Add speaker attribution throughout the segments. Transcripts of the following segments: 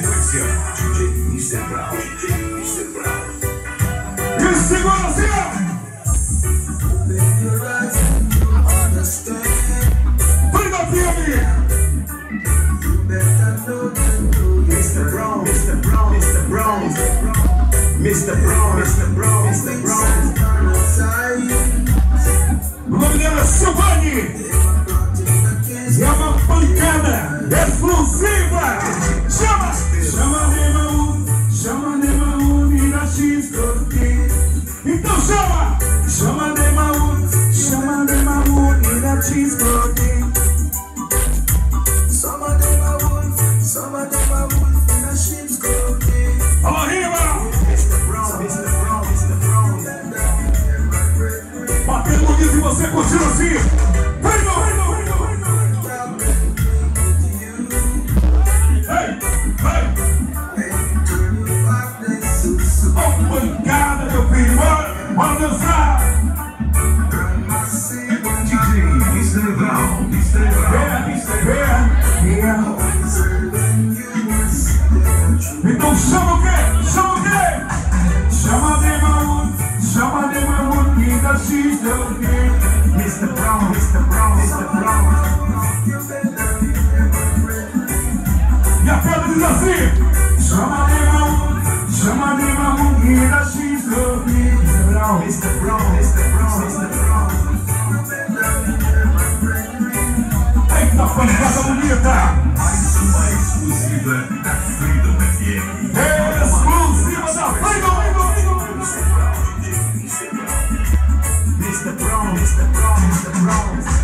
Speaker 1: sequência, DJ Mr. Brown, DJ Mr. Brown.
Speaker 2: E segura assim, ó! Brinda firme!
Speaker 3: Mr. Brown, Mr.
Speaker 4: Brown, Mr. Brown, Mr.
Speaker 3: Brown, Mr. Brown, Mr. Brown.
Speaker 2: O nome dela é Silvani! summer.
Speaker 3: Então
Speaker 2: chama o quê? Chama o quê? Chama de mamut, chama de mamut que da X
Speaker 4: Mr. Brown, Mr. Brown,
Speaker 3: Mr. Brown.
Speaker 2: E a pedra diz assim: Chama de mamut, chama de mamut que da X Mr. Brown, Mr.
Speaker 4: Brown, Mr. Brown, Mr. Brown.
Speaker 2: Eita, pancada bonita!
Speaker 1: exclusiva da Freedom FM. Exclusiva da Freedom!
Speaker 4: Mr. Brown, Mr. Brown, Mr. Brown.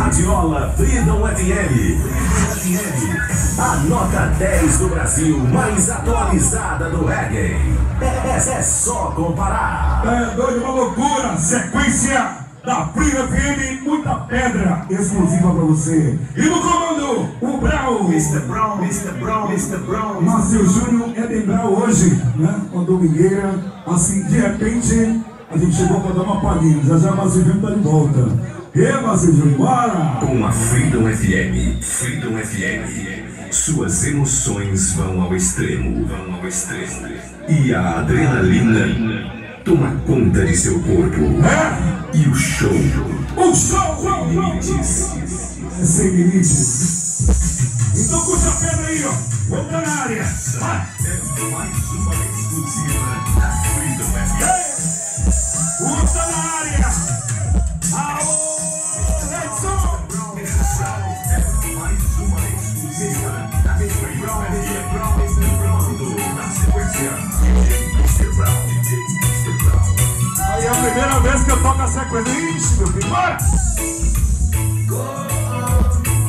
Speaker 1: Radiola Freedom FM. FM, A nota 10 do Brasil mais atualizada do reggae. É, é só comparar.
Speaker 2: É doido, uma loucura. Sequência da Freedom FM. Muita pedra exclusiva pra você. E no comando, o Brown. Mr.
Speaker 4: Brown, Mr. Brown, Mr. Brown.
Speaker 2: Márcio Júnior é de Brown hoje, né? Com Domingueira. Assim, de repente, a gente chegou pra dar uma palhinha. Já já Márcio Júnior tá de volta. E Júnior, bora!
Speaker 1: Com a Freedom FM, Freedom FM, suas emoções vão ao extremo, vão ao extremo. E a adrenalina toma conta de seu corpo.
Speaker 2: É?
Speaker 1: E o show
Speaker 2: O show! sem limites. É sem limites. Então puxa a pedra aí, ó. Outra na área. Vai!
Speaker 1: É mais uma exclusiva da Freedom FM.
Speaker 2: Outra na área. Alô, Aí é a primeira vez que eu toco a. Ixi, meu filho, bora!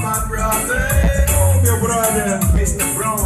Speaker 3: My brother, Ô,
Speaker 2: meu brother.
Speaker 4: Mr. Brown,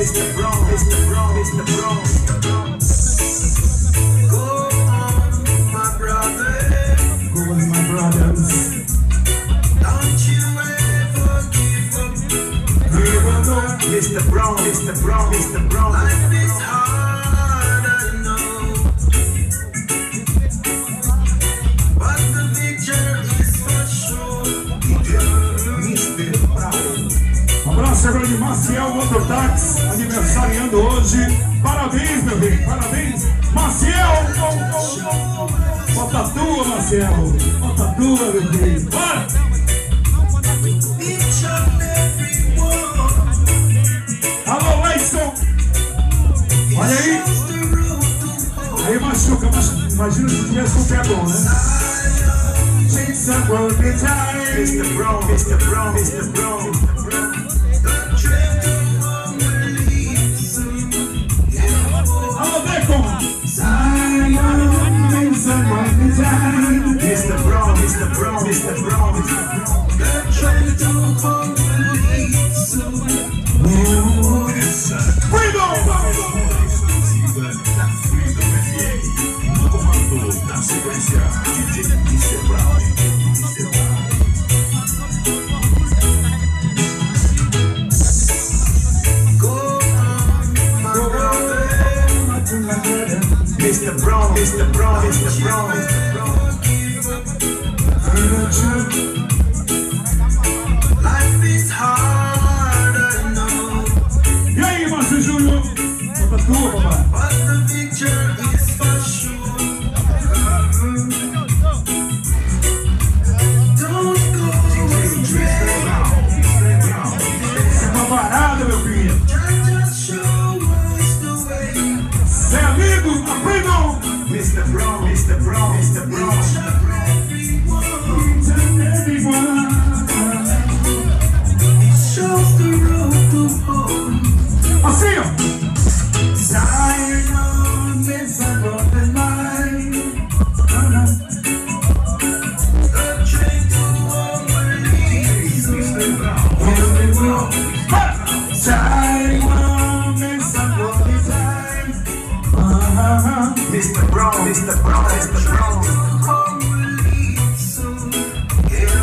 Speaker 4: Mr. Brown, Mr. Brown, Mr. Brown, Mr. Brown.
Speaker 3: Go on, my brother.
Speaker 2: Go on, my brothers.
Speaker 3: Don't you ever give
Speaker 2: up.
Speaker 4: Mr. Brown, Mr. Brown, Mr.
Speaker 3: Brown. Life is hard, I know. But the picture is for sure.
Speaker 1: Mr. Brown.
Speaker 2: Abraço agora de Maciel Mototax, aniversariando hoje. Parabéns, meu bem, parabéns. Maciel!
Speaker 3: Bota tua,
Speaker 2: Maciel. Bota tua, meu bem. Bora! Alô, Leison!
Speaker 3: Olha aí! The. Aí
Speaker 2: machuca, mas imagina se tivesse o pé bom,
Speaker 3: né?
Speaker 2: And broken time. Mr. Brown,
Speaker 4: Mr. Brown, Mr. Brown, Mr. Brown.
Speaker 3: Mr. Brown, Mr. Brown, Mr. Brown.
Speaker 2: Life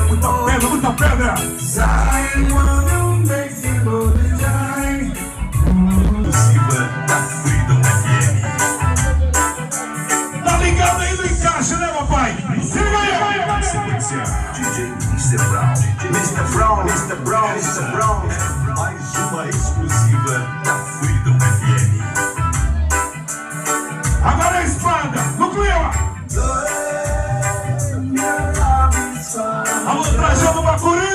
Speaker 3: Muita pedra,
Speaker 2: muita pedra. Sai,
Speaker 1: da Freedom FM.
Speaker 2: Tá ligado aí no encaixe, né, papai?
Speaker 1: Mr. Brown, Mr. Brown, Mr. Brown. É, é, é. Mais uma exclusiva
Speaker 3: Jogo
Speaker 2: Bacuri!